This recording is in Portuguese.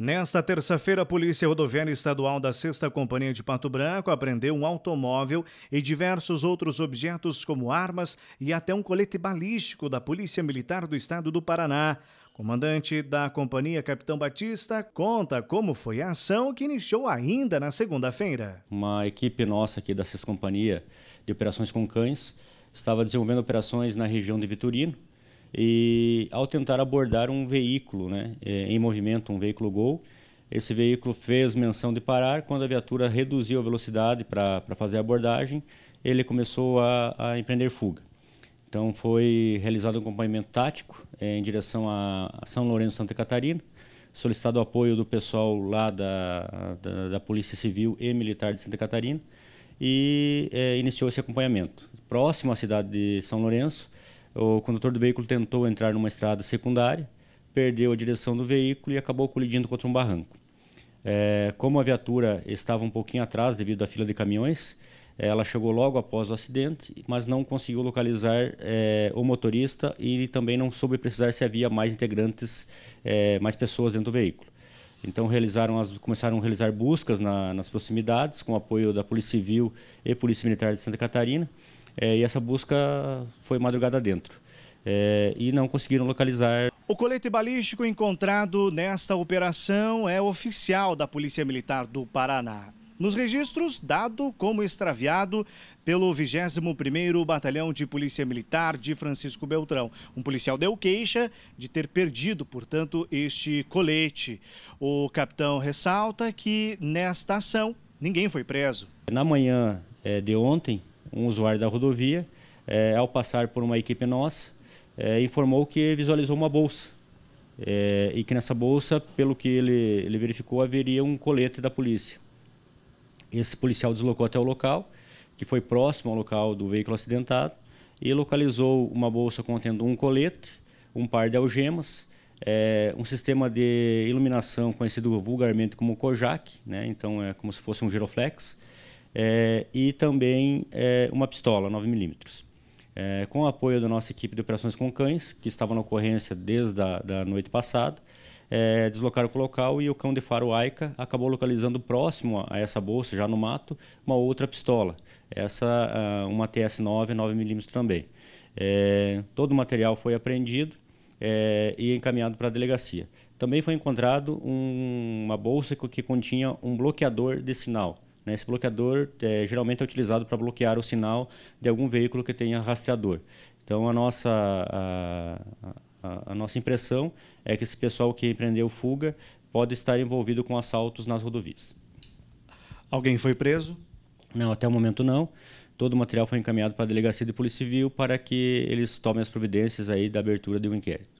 Nesta terça-feira, a Polícia Rodoviária Estadual da 6 Companhia de Pato Branco apreendeu um automóvel e diversos outros objetos, como armas e até um colete balístico da Polícia Militar do Estado do Paraná. Comandante da companhia, Capitão Batista, conta como foi a ação que iniciou ainda na segunda-feira. Uma equipe nossa aqui da 6 Companhia de Operações com Cães estava desenvolvendo operações na região de Vitorino e ao tentar abordar um veículo né, é, em movimento, um veículo Gol, esse veículo fez menção de parar. Quando a viatura reduziu a velocidade para fazer a abordagem, ele começou a, a, empreender fuga. Então foi realizado um acompanhamento tático é, em direção a São Lourenço, Santa Catarina, solicitado o apoio do pessoal lá da, da, da Polícia Civil e Militar de Santa Catarina e é, iniciou esse acompanhamento. Próximo à cidade de São Lourenço, o condutor do veículo tentou entrar numa estrada secundária, perdeu a direção do veículo e acabou colidindo contra um barranco. É, como a viatura estava um pouquinho atrás devido à fila de caminhões, ela chegou logo após o acidente, mas não conseguiu localizar é, o motorista e também não soube precisar se havia mais integrantes, é, mais pessoas dentro do veículo. Então realizaram as, começaram a realizar buscas na, nas proximidades com apoio da Polícia Civil e Polícia Militar de Santa Catarina é, e essa busca foi madrugada dentro. É, e não conseguiram localizar. O colete balístico encontrado nesta operação é oficial da Polícia Militar do Paraná. Nos registros, dado como extraviado pelo 21º Batalhão de Polícia Militar de Francisco Beltrão. Um policial deu queixa de ter perdido, portanto, este colete. O capitão ressalta que nesta ação ninguém foi preso. Na manhã é, de ontem, um usuário da rodovia, é, ao passar por uma equipe nossa, é, informou que visualizou uma bolsa. É, e que nessa bolsa, pelo que ele, ele verificou, haveria um colete da polícia. Esse policial deslocou até o local, que foi próximo ao local do veículo acidentado, e localizou uma bolsa contendo um colete, um par de algemas, é, um sistema de iluminação conhecido vulgarmente como Kojak, né? então é como se fosse um giroflex, é, e também é, uma pistola 9mm. É, com o apoio da nossa equipe de operações com cães, que estava na ocorrência desde a da noite passada, é, deslocaram o local e o cão de faro Aika acabou localizando próximo a essa bolsa, já no mato, uma outra pistola. Essa, uh, uma TS9 9mm também. É, todo o material foi apreendido é, e encaminhado para a delegacia. Também foi encontrado um, uma bolsa que continha um bloqueador de sinal. Né? Esse bloqueador é, geralmente é utilizado para bloquear o sinal de algum veículo que tenha rastreador. Então a nossa, a, a, a nossa impressão é que esse pessoal que empreendeu fuga pode estar envolvido com assaltos nas rodovias. Alguém foi preso? Não, até o momento não. Todo o material foi encaminhado para a Delegacia de Polícia Civil para que eles tomem as providências aí da abertura de um inquérito.